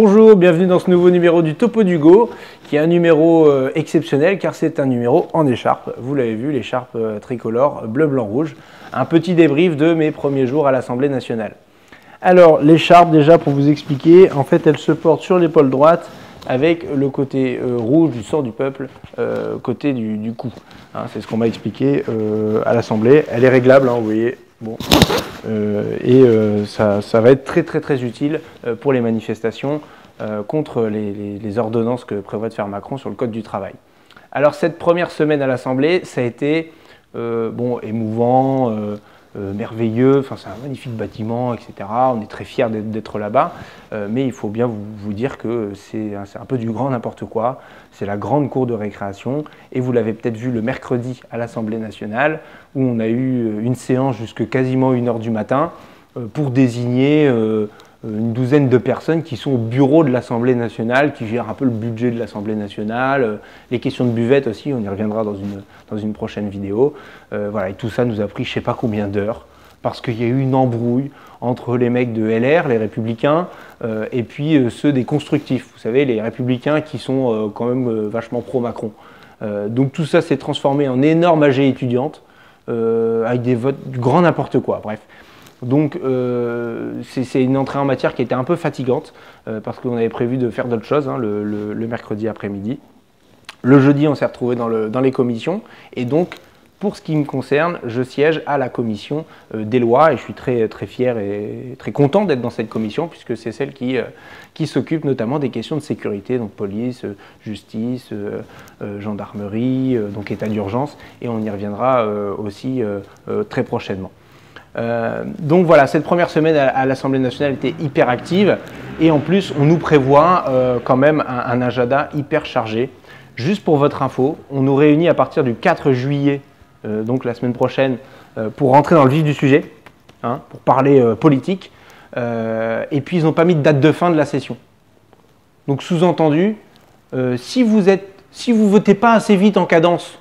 Bonjour, bienvenue dans ce nouveau numéro du Topo d'Hugo, qui est un numéro euh, exceptionnel car c'est un numéro en écharpe. Vous l'avez vu, l'écharpe euh, tricolore bleu, blanc, rouge. Un petit débrief de mes premiers jours à l'Assemblée nationale. Alors, l'écharpe, déjà pour vous expliquer, en fait, elle se porte sur l'épaule droite avec le côté euh, rouge du sang du peuple, côté du, cou. Hein, c'est ce qu'on m'a expliqué à l'Assemblée. Elle est réglable, hein, vous voyez, Bon. Euh, et euh, ça, va être très très très utile euh, pour les manifestations contre les, ordonnances que prévoit de faire Macron sur le Code du travail. Alors cette première semaine à l'Assemblée, ça a été bon, émouvant, merveilleux, enfin, c'est un magnifique bâtiment, etc. On est très fiers d'être là-bas, euh, mais il faut bien vous, dire que c'est un, peu du grand n'importe quoi. C'est la grande cour de récréation, et vous l'avez peut-être vu le mercredi à l'Assemblée nationale, où on a eu une séance jusque quasiment 1h du matin euh, pour désigner euh, une douzaine de personnes qui sont au bureau de l'Assemblée nationale, qui gèrent un peu le budget de l'Assemblée nationale, euh, les questions de buvette aussi, on y reviendra dans une, dans une prochaine vidéo. Euh, voilà, et tout ça nous a pris je sais pas combien d'heures, parce qu'il y a eu une embrouille entre les mecs de LR, les républicains, et puis ceux des constructifs, vous savez, les républicains qui sont quand même vachement pro-Macron. donc tout ça s'est transformé en énorme AG étudiante, avec des votes du grand n'importe quoi, bref. Donc euh, c'est une entrée en matière qui était un peu fatigante euh, parce qu'on avait prévu de faire d'autres choses hein, le, mercredi après-midi. Le jeudi, on s'est retrouvé dans, les commissions et donc pour ce qui me concerne, je siège à la commission euh, des lois et je suis très, très fier et très content d'être dans cette commission puisque c'est celle qui, qui s'occupe notamment des questions de sécurité, donc police, justice, gendarmerie, donc état d'urgence et on y reviendra aussi très prochainement. Euh, donc voilà, cette première semaine à, l'Assemblée nationale était hyper active et en plus on nous prévoit euh, quand même un, agenda hyper chargé. Juste pour votre info, on nous réunit à partir du 4 juillet, euh, donc la semaine prochaine, pour rentrer dans le vif du sujet, hein, pour parler politique. et puis ils n'ont pas mis de date de fin de la session. Donc sous-entendu, si vous êtes, si vous votez pas assez vite en cadence,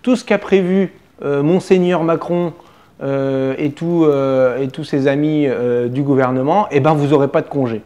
tout ce qu'a prévu Monseigneur Macron et, euh, et, tous ses amis euh, du gouvernement, eh ben vous n'aurez pas de congé.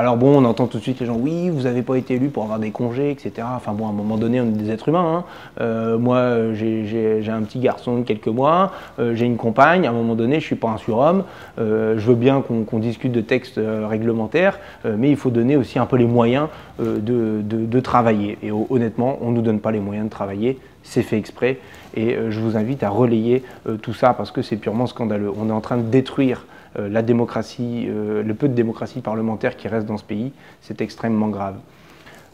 Alors bon, on entend tout de suite les gens, oui, vous n'avez pas été élu pour avoir des congés, etc. Enfin bon, à un moment donné, on est des êtres humains. Hein. moi, j'ai un petit garçon de quelques mois, j'ai une compagne, à un moment donné, je ne suis pas un surhomme. je veux bien qu'on discute de textes réglementaires, mais il faut donner aussi un peu les moyens de, de, travailler. Et honnêtement, on ne nous donne pas les moyens de travailler, c'est fait exprès. Et euh, je vous invite à relayer euh, tout ça parce que c'est purement scandaleux. On est en train de détruire euh, la démocratie, le peu de démocratie parlementaire qui reste dans ce pays. C'est extrêmement grave.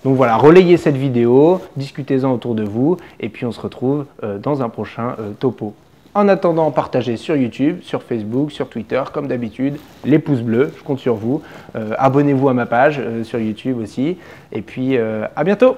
Donc voilà, relayez cette vidéo, discutez-en autour de vous, et puis on se retrouve dans un prochain topo. En attendant, partagez sur YouTube, sur Facebook, sur Twitter, comme d'habitude, les pouces bleus, je compte sur vous. Abonnez-vous à ma page sur YouTube aussi, et puis à bientôt